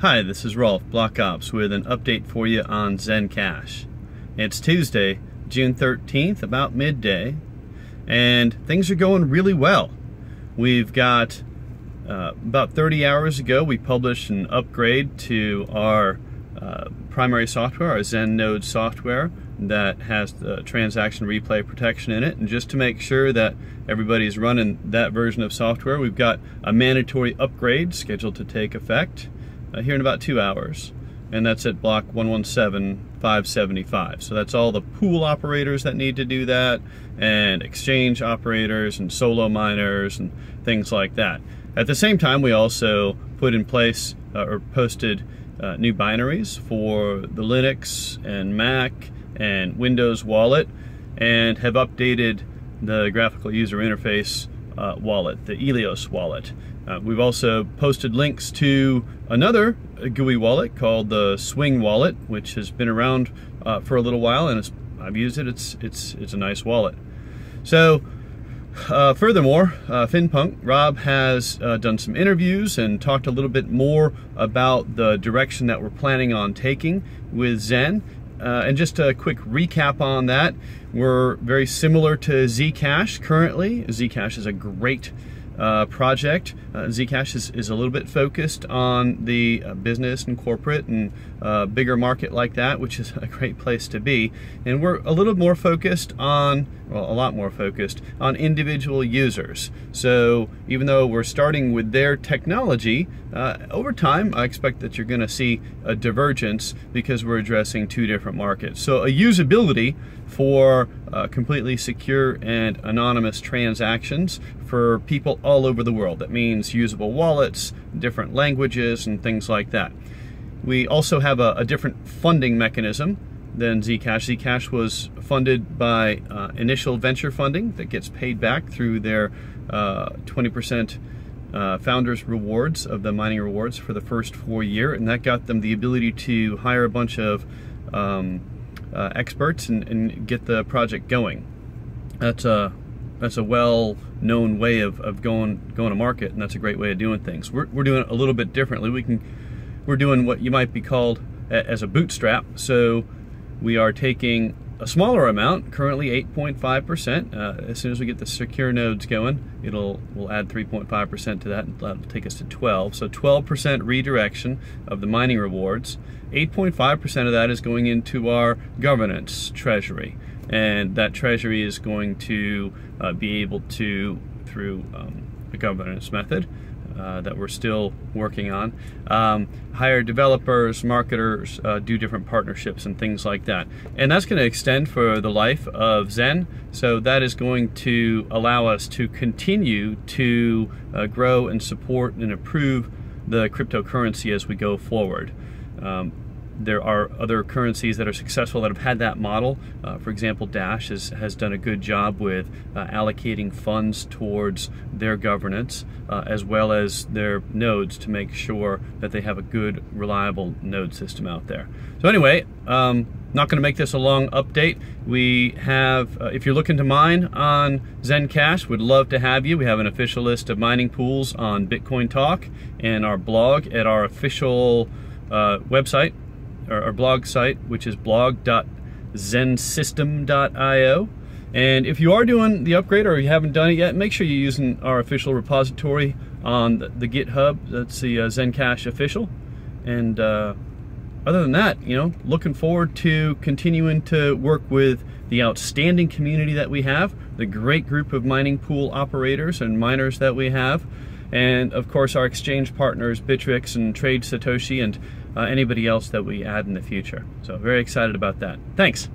Hi, this is Rolf, Block Ops, with an update for you on Zencash. It's Tuesday, June 13th, about midday, and things are going really well. We've got, uh, about 30 hours ago, we published an upgrade to our uh, primary software, our Zen Node software, that has the transaction replay protection in it. And just to make sure that everybody's running that version of software, we've got a mandatory upgrade scheduled to take effect uh, here in about two hours. And that's at block 117575. So that's all the pool operators that need to do that, and exchange operators, and solo miners, and things like that. At the same time, we also put in place uh, or posted uh, new binaries for the Linux and Mac and Windows wallet and have updated the graphical user interface uh, wallet, the Elios wallet. Uh, we've also posted links to another GUI wallet called the Swing wallet, which has been around uh, for a little while, and I've used it. It's it's it's a nice wallet. So, uh, furthermore, uh, FinPunk Rob has uh, done some interviews and talked a little bit more about the direction that we're planning on taking with Zen. Uh, and just a quick recap on that, we're very similar to Zcash currently. Zcash is a great uh, project. Uh, Zcash is, is a little bit focused on the uh, business and corporate and uh, bigger market like that, which is a great place to be. And we're a little more focused on, well, a lot more focused on individual users. So even though we're starting with their technology, uh, over time, I expect that you're going to see a divergence because we're addressing two different markets. So a usability for uh, completely secure and anonymous transactions for people all over the world. That means usable wallets, different languages, and things like that. We also have a, a different funding mechanism than Zcash. Zcash was funded by uh, initial venture funding that gets paid back through their 20% uh, uh, founders rewards of the mining rewards for the first four year, and that got them the ability to hire a bunch of um, uh, experts and, and, get the project going. That's a that's a well-known way of, of going going to market, and that's a great way of doing things. We're, we're doing it a little bit differently. We can we're doing what you might be called a, as a bootstrap. So we are taking a smaller amount, currently 8.5%. Uh, as soon as we get the secure nodes going, it'll we'll add 3.5% to that, and that'll take us to 12. So 12% redirection of the mining rewards. 8.5% of that is going into our governance treasury, and that treasury is going to uh, be able to, through um, the governance method, uh, that we're still working on. Um, hire developers, marketers, uh, do different partnerships and things like that. And that's going to extend for the life of Zen. So that is going to allow us to continue to uh, grow and support and improve the cryptocurrency as we go forward. Um, there are other currencies that are successful that have had that model. Uh, for example, Dash has, done a good job with uh, allocating funds towards their governance uh, as well as their nodes to make sure that they have a good, reliable node system out there. So anyway, um, not going to make this a long update. We have, uh, if you're looking to mine on Zencash, would love to have you. We have an official list of mining pools on Bitcoin Talk and our blog at our official uh, website, our, our blog site, which is blog.zensystem.io. And if you are doing the upgrade or you haven't done it yet, make sure you're using our official repository on the, the GitHub. That's the uh, Zencash official. And uh, other than that, you know, looking forward to continuing to work with the outstanding community that we have, the great group of mining pool operators and miners that we have, and of course our exchange partners, Bittrex and Trade Satoshi, and Uh, anybody else that we add in the future. So very excited about that. Thanks.